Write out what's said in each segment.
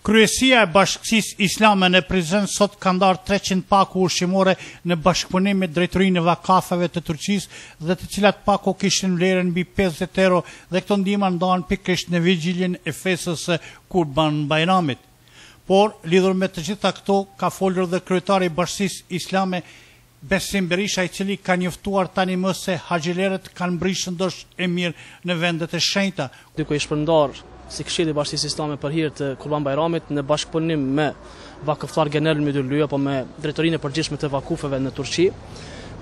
Kryesia e Bashkësisë Islame në Prizren sot ka ndarë treqind pako ushqimore në bashkëpunim me Drejtorinë e Vakafeve të Turqisë dhe të cilat pako kishin vlerën mbi pesëdhjetë euro dhe këto ndihma ndahen pikërisht në vigjiljen e festës së Kurban Bajramit. Por, lidhur me të gjitha këto, ka folur dhe kryetari i Bashkësisë Islame, Besim Berisha i cili ka njoftuar tani më se haxhilerët kanë mbri shëndosh e mirë në vendet e shenjta. Duke i shpërndarë si Këshill i Bashkësisë Islame për hir të Kurban Bajramit në bashkëpunim me Vakıflar Genel Müdürlüğü apo me Drejtorinë e Përgjithshme të Vakufeve në Turqi,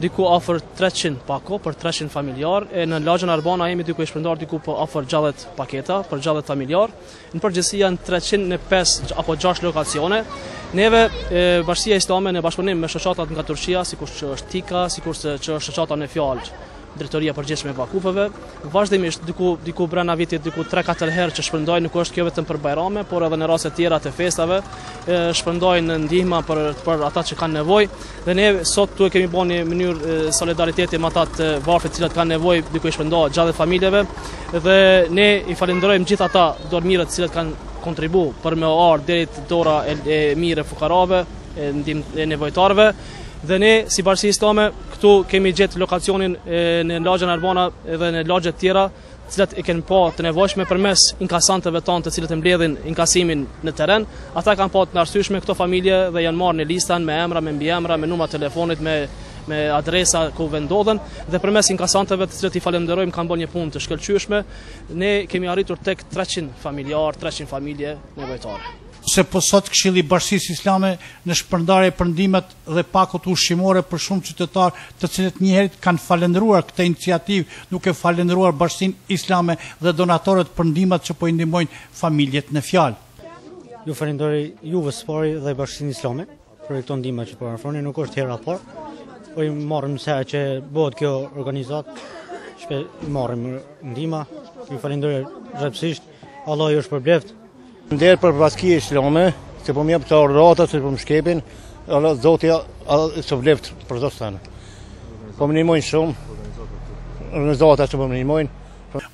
diku afër treqind pako për treqind familjarë e në Lagjën Arbana jemi duke i shpërndarë diku për afër gjashdhet paketa për gjashdhet familjarë. Në përgjithësi janë treqind në pesë apo gjashtë lokacione. Neve Bashkësia Islame në bashkëpunim me shoqatat nga Turqia, sikur që është TIKA, sikur që është shoqata në fjalë, Drejtoria e Përgjithshme e Vakufeve, vazhdimisht diku diku brenda vitit diku 3-4 herë që shpërndajnë nuk është kjo vetëm për bajrame, por edhe në raste tjera të festave, shpërndajnë ndihma për për ata që kanë nevojë. Dhe ne sot tu e kemi bërë një mënyrë solidariteti me ata të varfër të cilët kanë nevojë duke i shpërndar gjashdhet familjeve dhe ne i falënderojmë gjithë ata dorëlirët të cilët kanë kontribu për me ardhë deri te dora e, e mire fukarave, e, ndim, e nevojtarve dhe ne si bashkësi islame këtu kemi gjetë lokacionin e, në lagjën Arbana dhe në lagjet tjera të cilat e kanë pa të nevojshme përmes inkasantëve tanë të cilët e mbledhin inkasimin në terren, ata kanë pa të arsyeshme këto familje dhe janë marrë në listën me emra, me mbiemra, me numra telefonit, me me adresa ku vendodhen dhe përmes inkasantëve të cilët i falenderojmë kanë bërë një punë të shkëlqyeshme, ne kemi arritur tek 300 familjar, 300 familje nevojtare. E po sot Këshilli i Bashkësisë Islame në shpërndarje për ndihmat dhe pakot ushqimore për shumë qytetarë të cilët njëherit kanë falënderuar këtë iniciativë duke falënderuar Bashkësinë Islame dhe donatorët për ndihmat që po i ndihmojnë familjet në fjalë. Ju falenderoj juve së pari dhe Bashkësinë Islame për këto ndihma që po ofroni, nuk është hera e parë. Po i marrim se që bëhet kjo organizatë, shpesh i marrim ndihma. Ju falenderoj rrepsisht. Allah ju shpërbleftë. Nder për Bashkësi Islame, se po më jep të ordata, se po më shkepin, edhe zoti jua shpërbleftë për të thënë. Po më ndihmojnë shumë organizata që po më ndihmojnë.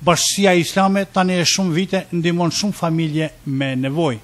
Bashkësia Islame tani e shumë vite ndihmon shumë familje me nevojë.